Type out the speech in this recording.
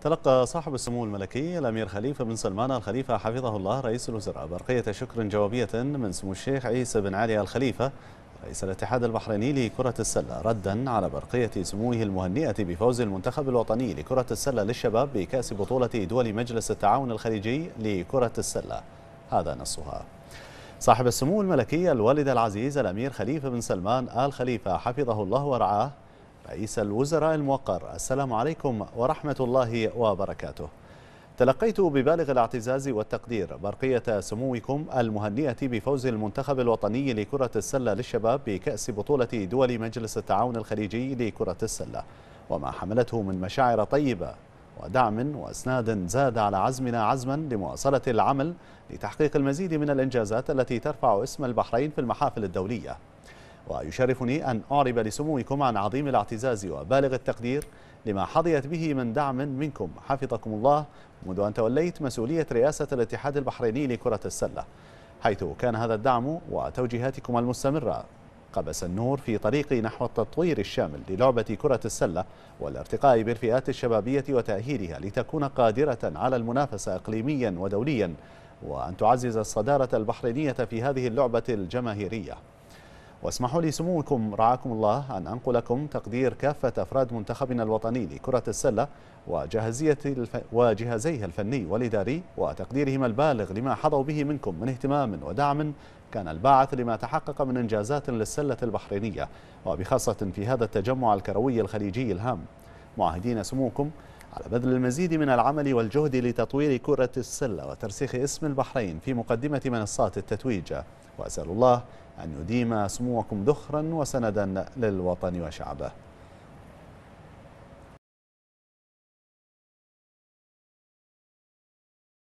تلقى صاحب السمو الملكي الأمير خليفة بن سلمان الخليفة حفظه الله رئيس الوزراء برقية شكر جوابية من سمو الشيخ عيسى بن علي الخليفة رئيس الاتحاد البحريني لكرة السلة ردا على برقية سموه المهنئة بفوز المنتخب الوطني لكرة السلة للشباب بكأس بطولة دول مجلس التعاون الخليجي لكرة السلة. هذا نصها. صاحب السمو الملكي الوالد العزيز الأمير خليفة بن سلمان آل خليفة حفظه الله ورعاه رئيس الوزراء الموقر. السلام عليكم ورحمة الله وبركاته. تلقيت ببالغ الاعتزاز والتقدير برقية سموكم المهنئة بفوز المنتخب الوطني لكرة السلة للشباب بكأس بطولة دول مجلس التعاون الخليجي لكرة السلة. وما حملته من مشاعر طيبة ودعم وأسناد زاد على عزمنا عزما لمواصلة العمل لتحقيق المزيد من الإنجازات التي ترفع اسم البحرين في المحافل الدولية. ويشرفني أن أعرب لسموكم عن عظيم الاعتزاز وبالغ التقدير لما حظيت به من دعم منكم. حفظكم الله. منذ أن توليت مسؤولية رئاسة الاتحاد البحريني لكرة السلة حيث كان هذا الدعم وتوجيهاتكم المستمرة. قبس النور في طريق نحو التطوير الشامل للعبة كرة السلة والارتقاء بالفئات الشبابية وتأهيلها لتكون قادرة على المنافسة إقليميا ودوليا وأن تعزز الصدارة البحرينية في هذه اللعبة الجماهيرية. واسمحوا لي سموكم رعاكم الله أن أنقلكم تقدير كافة أفراد منتخبنا الوطني لكرة السلة وجهزية الف... وجهازيه الفني والإداري وتقديرهم البالغ لما حظوا به منكم من اهتمام ودعم كان الباعث لما تحقق من إنجازات للسلة البحرينية وبخاصة في هذا التجمع الكروي الخليجي الهام. معاهدين سموكم على بذل المزيد من العمل والجهد لتطوير كرة السلة وترسيخ اسم البحرين في مقدمة منصات التتويج. وأسأل الله أن يديم سموكم ذخرا وسندا للوطن وشعبه.